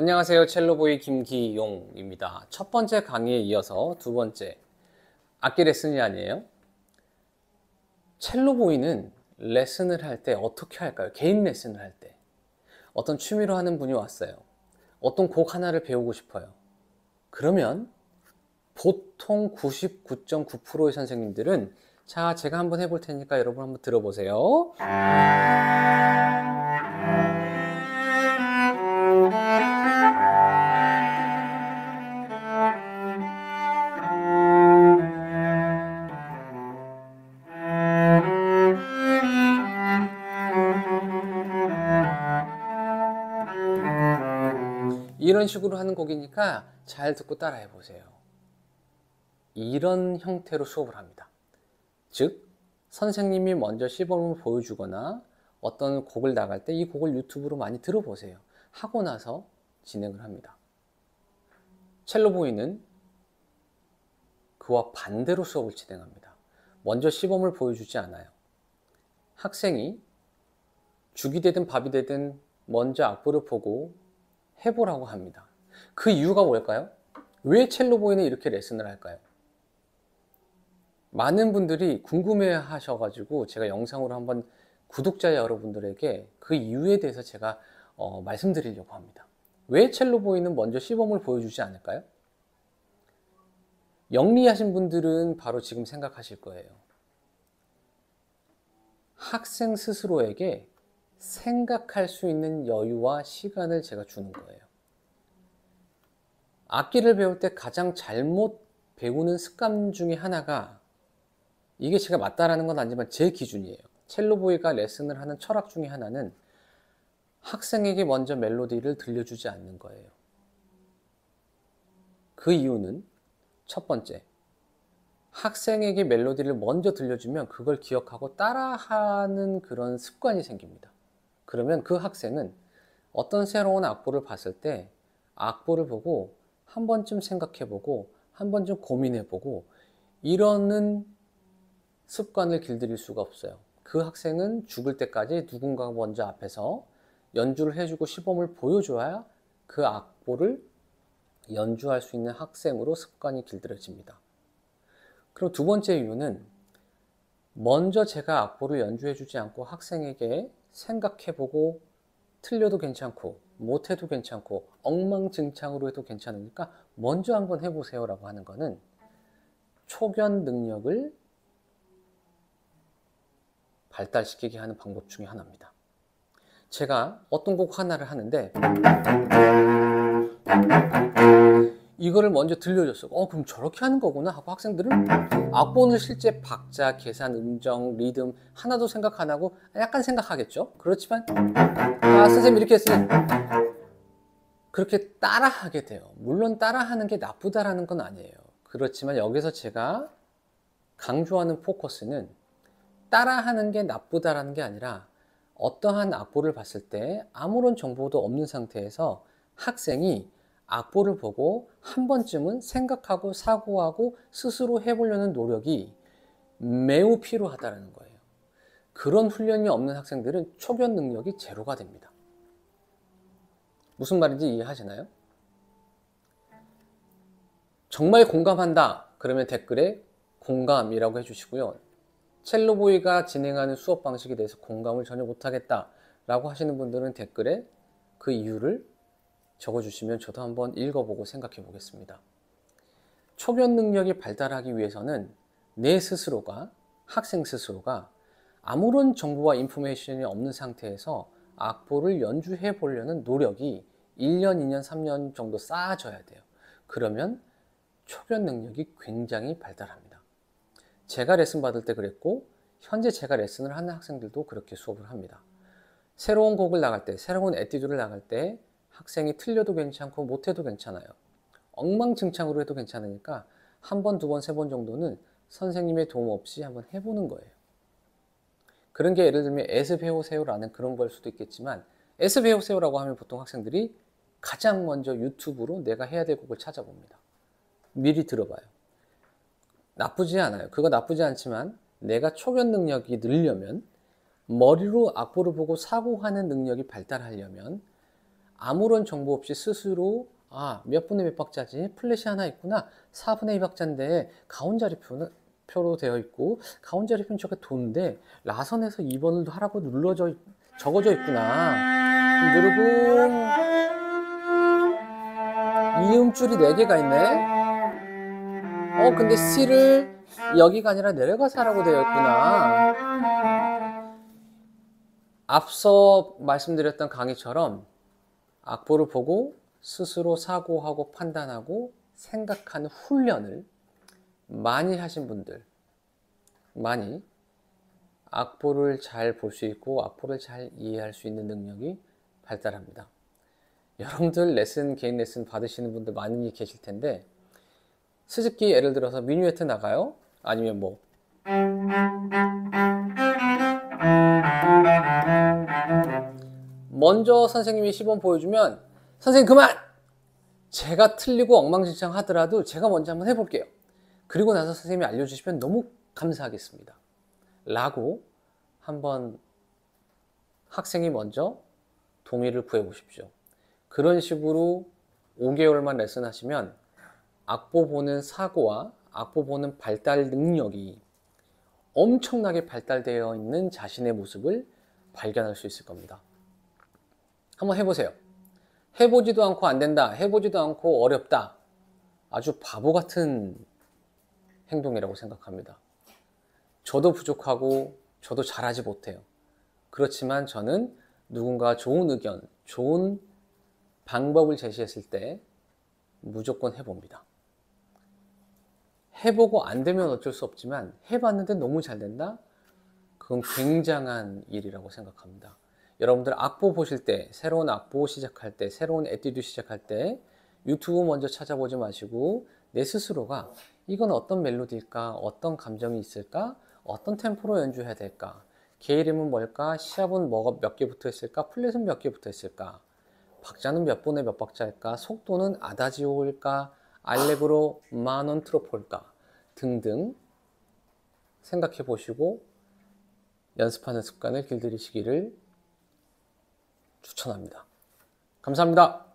안녕하세요. 첼로보이 김기용입니다. 첫 번째 강의에 이어서 두 번째 악기 레슨이 아니에요. 첼로보이는 레슨을 할 때 어떻게 할까요? 개인 레슨을 할 때. 어떤 취미로 하는 분이 왔어요. 어떤 곡 하나를 배우고 싶어요. 그러면 보통 99.9%의 선생님들은 자, 제가 한번 해볼 테니까 여러분 한번 들어보세요. 이런 식으로 하는 곡이니까 잘 듣고 따라해 보세요. 이런 형태로 수업을 합니다. 즉, 선생님이 먼저 시범을 보여주거나 어떤 곡을 나갈 때 이 곡을 유튜브로 많이 들어보세요. 하고 나서 진행을 합니다. 첼로 보이는 그와 반대로 수업을 진행합니다. 먼저 시범을 보여주지 않아요. 학생이 죽이 되든 밥이 되든 먼저 악보를 보고 해보라고 합니다. 그 이유가 뭘까요? 왜 첼로보이는 이렇게 레슨을 할까요? 많은 분들이 궁금해 하셔가지고 제가 영상으로 한번 구독자 여러분들에게 그 이유에 대해서 제가 어, 말씀드리려고 합니다. 왜 첼로보이는 먼저 시범을 보여주지 않을까요? 영리하신 분들은 바로 지금 생각하실 거예요. 학생 스스로에게 생각할 수 있는 여유와 시간을 제가 주는 거예요. 악기를 배울 때 가장 잘못 배우는 습관 중에 하나가 이게 제가 맞다라는 건 아니지만 제 기준이에요. 첼로보이가 레슨을 하는 철학 중에 하나는 학생에게 먼저 멜로디를 들려주지 않는 거예요. 그 이유는 첫 번째, 학생에게 멜로디를 먼저 들려주면 그걸 기억하고 따라하는 그런 습관이 생깁니다. 그러면 그 학생은 어떤 새로운 악보를 봤을 때 악보를 보고 한 번쯤 생각해 보고 한 번쯤 고민해 보고 이러는 습관을 길들일 수가 없어요. 그 학생은 죽을 때까지 누군가 먼저 앞에서 연주를 해주고 시범을 보여줘야 그 악보를 연주할 수 있는 학생으로 습관이 길들여집니다. 그리고 두 번째 이유는 먼저 제가 악보를 연주해주지 않고 학생에게 생각해보고 틀려도 괜찮고 못해도 괜찮고 엉망진창으로 해도 괜찮으니까 먼저 한번 해보세요 라고 하는 거는 초견 능력을 발달시키게 하는 방법 중에 하나입니다. 제가 어떤 곡 하나를 하는데 이거를 먼저 들려줬어. 어, 그럼 저렇게 하는 거구나 하고 학생들은 악보는 실제 박자, 계산, 음정, 리듬 하나도 생각 안 하고 약간 생각하겠죠. 그렇지만 아, 선생님 이렇게 했으니 그렇게 따라하게 돼요. 물론 따라하는 게 나쁘다라는 건 아니에요. 그렇지만 여기서 제가 강조하는 포커스는 따라하는 게 나쁘다라는 게 아니라 어떠한 악보를 봤을 때 아무런 정보도 없는 상태에서 학생이 악보를 보고 한 번쯤은 생각하고 사고하고 스스로 해보려는 노력이 매우 필요하다는 거예요. 그런 훈련이 없는 학생들은 초견 능력이 제로가 됩니다. 무슨 말인지 이해하시나요? 정말 공감한다. 그러면 댓글에 공감이라고 해주시고요. 첼로보이가 진행하는 수업 방식에 대해서 공감을 전혀 못하겠다. 라고 하시는 분들은 댓글에 그 이유를 적어주시면 저도 한번 읽어보고 생각해 보겠습니다. 초견 능력이 발달하기 위해서는 내 스스로가, 학생 스스로가 아무런 정보와 인포메이션이 없는 상태에서 악보를 연주해 보려는 노력이 1년, 2년, 3년 정도 쌓아져야 돼요. 그러면 초견 능력이 굉장히 발달합니다. 제가 레슨 받을 때 그랬고, 현재 제가 레슨을 하는 학생들도 그렇게 수업을 합니다. 새로운 곡을 나갈 때, 새로운 에티드를 나갈 때 학생이 틀려도 괜찮고 못해도 괜찮아요. 엉망진창으로 해도 괜찮으니까 한 번, 두 번, 세 번 정도는 선생님의 도움 없이 한번 해보는 거예요. 그런 게 예를 들면 에스 배우세요라는 그런 걸 수도 있겠지만 에스 배우세요라고 하면 보통 학생들이 가장 먼저 유튜브로 내가 해야 될 곡을 찾아봅니다. 미리 들어봐요. 나쁘지 않아요. 그거 나쁘지 않지만 내가 초견 능력이 늘려면 머리로 악보를 보고 사고하는 능력이 발달하려면 아무런 정보 없이 스스로 아, 몇 분의 몇 박자지? 플랫이 하나 있구나. 4분의 2 박자인데 가운자리표는 표로 되어 있고 가운자리표는 저게 도인데 라선에서 2번을 하라고 눌러져 있- 적어져 있구나. 누르고 이음줄이 4개가 있네. 어, 근데 C를 여기가 아니라 내려가서 하라고 되어 있구나. 앞서 말씀드렸던 강의처럼 악보를 보고 스스로 사고하고 판단하고 생각하는 훈련을 많이 하신 분들, 많이 악보를 잘 볼 수 있고 악보를 잘 이해할 수 있는 능력이 발달합니다. 여러분들 레슨, 개인 레슨 받으시는 분들 많이 계실 텐데 스즈키 예를 들어서 미뉴에트 나가요? 아니면 뭐 먼저 선생님이 시범 보여주면 선생님 그만! 제가 틀리고 엉망진창 하더라도 제가 먼저 한번 해볼게요. 그리고 나서 선생님이 알려주시면 너무 감사하겠습니다. 라고 한번 학생이 먼저 동의를 구해 보십시오. 그런 식으로 5개월만 레슨 하시면 악보 보는 사고와 악보 보는 발달 능력이 엄청나게 발달되어 있는 자신의 모습을 발견할 수 있을 겁니다. 한번 해보세요. 해보지도 않고 안 된다. 해보지도 않고 어렵다. 아주 바보 같은 행동이라고 생각합니다. 저도 부족하고 저도 잘하지 못해요. 그렇지만 저는 누군가 좋은 의견, 좋은 방법을 제시했을 때 무조건 해봅니다. 해보고 안 되면 어쩔 수 없지만 해봤는데 너무 잘 된다? 그건 굉장한 일이라고 생각합니다. 여러분들 악보 보실 때, 새로운 악보 시작할 때, 새로운 에뛰드 시작할 때 유튜브 먼저 찾아보지 마시고 내 스스로가 이건 어떤 멜로디일까? 어떤 감정이 있을까? 어떤 템포로 연주해야 될까? 개 이름은 뭘까? 시합은 뭐가 몇개 붙어 있을까? 플랫은 몇 개 붙어 있을까? 박자는 몇 분에 몇 박자일까? 속도는 아다지오일까? 알레그로, 마논 트로폴까? 등등 생각해 보시고 연습하는 습관을 길들이시기를 추천합니다. 감사합니다.